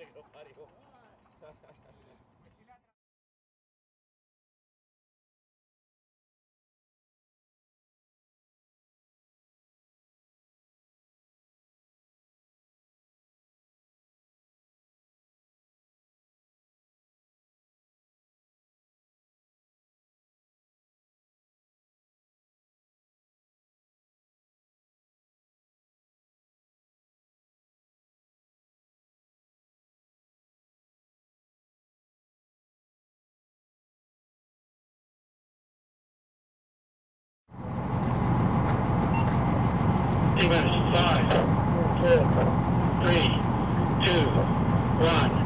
que lo. minutes. Five, four, three, two, one,